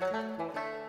Música